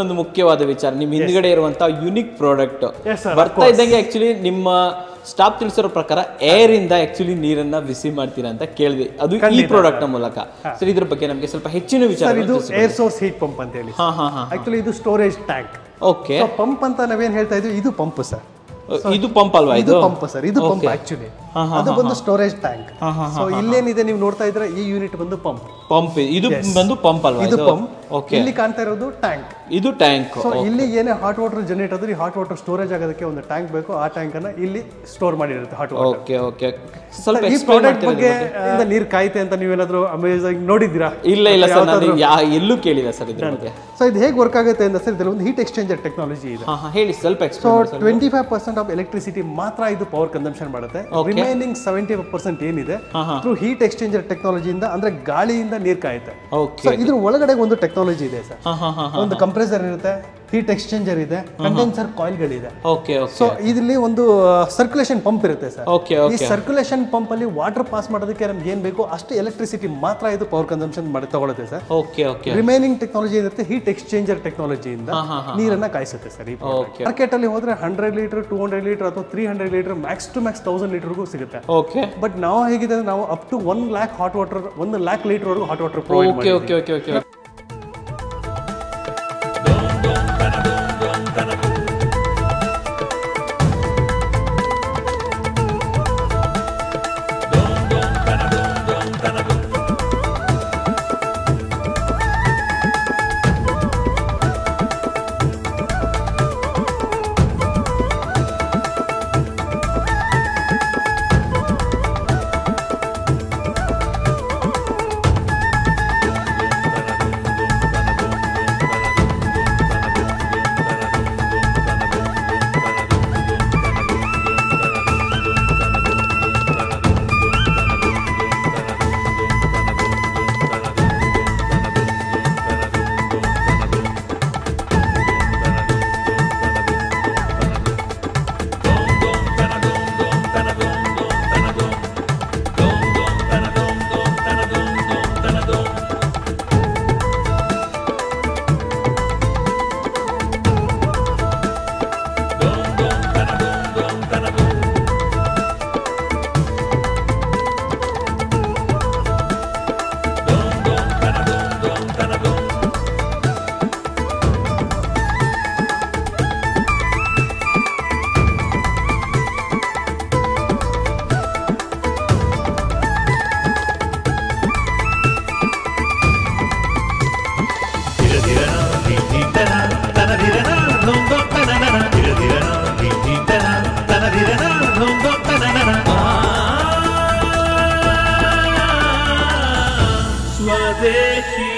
ಇನ್ನೊಂದು ಮುಖ್ಯವಾದ ವಿಚಾರ ನಿಮ್ ಹಿಂದ್ಗಡೆ ಇರುವಂತಹ ಯುನಿಕ್ ಪ್ರಾಡಕ್ಟ್ ಬರ್ತಾ ಇದ್ದಂಗೆ ಆಕ್ಚುಲಿ ನಿಮ್ಮ ಸ್ಟಾಪ್ ತಿಳಿಸಿರೋ ಪ್ರಕಾರ ಏರ್ ಇಂದ ಆಕ್ಚುಲಿ ನೀರನ್ನ ಬಿಸಿ ಮಾಡ್ತೀರಾ ಅಂತ ಕೇಳಿದೆ. ಅದು ಈ ಪ್ರಾಡಕ್ಟ್ನ ಮೂಲಕ. ಸರ್ ಇದ್ರ ಬಗ್ಗೆ ನಮಗೆ ಸ್ವಲ್ಪ ಹೆಚ್ಚಿನ ವಿಚಾರ ಇದು ಏರ್ ಸೋರ್ಸ್ ಹೀಟ್ ಪಂಪ್ ಅಂತ ಹೇಳಿ ಹಾ ಹಾ ಹಾ ಆಕ್ಚುಲಿ ಇದು ಸ್ಟೋರೇಜ್ ಟ್ಯಾಂಕ್ ಓಕೆ ಪಂಪ್ ಅಂತ ನಾವೇನ್ ಹೇಳ್ತಾ ಇದ್ವಿ ಇದು ಪಂಪ್ ಸರ್ ಇದು ಪಂಪ್ ಅಲ್ವಾ ಇದು ಇದು? ಪಂಪ್ ಸರ್ ಇದು ಪಂಪ್ ಆಕ್ಚುಲಿ ಅದು ಬಂದು ಸ್ಟೋರೇಜ್ ಟ್ಯಾಂಕ್ ಸೊ ಇಲ್ಲೇನಿದೆ ನೀವು ನೋಡ್ತಾ ಇದ್ರೆ ಈ ಯೂನಿಟ್ ಬಂದು ಪಂಪ್ ಪಂಪ್ ಇದು ಬಂದು ಪಂಪ್ ಅಲ್ವಾ ಇದು ಪಂಪ್ ಓಕೆ ಇಲ್ಲಿ ಕಾಣ್ತಾ ಇರೋದು ಟ್ಯಾಂಕ್ ಇದು ಟ್ಯಾಂಕ್ ಸೊ ಇಲ್ಲಿ ಏನೇ ಹಾಟ್ ವಾಟರ್ ಜನರೇಟ್ ಆದ್ರೆ ಹಾಟ್ ವಾಟರ್ ಸ್ಟೋರೇಜ್ ಆಗೋದಕ್ಕೆ ಒಂದು ಟ್ಯಾಂಕ್ ಬೇಕು. ಆ ಟ್ಯಾಂಕ್ ಅನ್ನ ಇಲ್ಲಿ ಸ್ಟೋರ್ ಮಾಡಿರುತ್ತೆ ಹಾಟ್ ವಾಟರ್ ಓಕೆ ಓಕೆ ಸ್ವಲ್ಪ ಈ ಪ್ರಾಡಕ್ಟ್ ಬಗ್ಗೆ ಇಂದ ನೀರ್ ಕಾಯ್ತೆ ಅಂತ ನೀವೇನಾದ್ರೂ ಅಮೇಜಾಗಿ ನೋಡಿದ್ದೀರಾ? ಇಲ್ಲ ಇಲ್ಲ ಸರ್ ನಾನು ಎಲ್ಲೂ ಕೇಳಿಲ್ಲ ಸರ್ ಇದ್ರ ಬಗ್ಗೆ. ಸೊ ಇದು ಹೇಗೆ ವರ್ಕ್ ಆಗುತ್ತೆ ಅಂತ ಸರ್ ಇದರಲ್ಲಿ ಒಂದು ಹೀಟ್ ಎಕ್ಸ್ಚೇಂಜರ್ ಟೆಕ್ನಾಲಜಿ ಇದೆ. ಹೇಳಿ ಸ್ವಲ್ಪ so explain twenty five percent of electricity ಮಾತ್ರ ಇದು ಪವರ್ ಕನ್ಸಂಪ್ಷನ್ ಮಾಡುತ್ತೆ. ರಿಮೈನಿಂಗ್ ಸೆವೆಂಟಿ ಪರ್ಸೆಂಟ್ ಏನಿದೆ ಥ್ರೂ ಹೀಟ್ ಎಕ್ಸ್ಚೇಂಜರ್ ಟೆಕ್ನಾಲಜಿಯಿಂದ ಅಂದ್ರೆ ಗಾಳಿಯಿಂದ ನೀರ್ ಕಾಯುತ್ತೆ. ಇದ್ರ ಒಳಗಡೆ ಒಂದು ಟೆಕ್ನಾಲಜಿ ಇದೆ ಸರ್. ಒಂದು ಕಂಪ್ರೆಸರ್ ಇರುತ್ತೆ ಹೀಟ್ ಎಕ್ಸ್ಚೇಂಜರ್ ಇದೆ ಕಂಡೆನ್ಸರ್ ಕಾಯಿಲ್ಗಳಿದೆ ಓಕೆ ಸೊ ಇದರಲ್ಲಿ ಒಂದು ಸರ್ಕ್ಯುಲೇಷನ್ ಪಂಪ್ ಇರುತ್ತೆ ಸರ್. ಈ ಸರ್ಕ್ಯುಲೇಷನ್ ಪಂಪ್ ಅಲ್ಲಿ ವಾಟರ್ ಪಾಸ್ ಮಾಡೋದಕ್ಕೆ ನಮ್ಗೆ ಏನ್ ಬೇಕು? ಅಷ್ಟು ಎಲೆಕ್ಟ್ರಿಸಿಟಿ ಮಾತ್ರ ಇದು ಪವರ್ ಕನ್ಸಂಪ್ಷನ್ ಮಾಡಿ ತಗೊಳುತ್ತೆ sir. Okay okay remaining technology ಏನಿರುತ್ತೆ ಹೀಟ್ ಎಕ್ಸ್ಚೇಂಜರ್ ಟೆಕ್ನಾಲಜಿಯಿಂದ ನೀರನ್ನ ಕಾಯಿಸುತ್ತೆ ಸರ್ ಈ ಮಾರ್ಕೆಟ್ ಅಲ್ಲಿ ಹೋದ್ರೆ hundred litre two hundred litre ಅಥವಾ three hundred litre max to max thousand ಲೀಟರ್ಗೂ ಸಿಗುತ್ತೆ. ಓಕೆ ಬಟ್ ನಾವು ಹೇಗಿದೆ ನಾವು up to one lakh hot water ಒಂದು ಲ್ಯಾಕ್ ಲೀಟರ್ ವರೆಗೂ hot water provide okay okay okay saber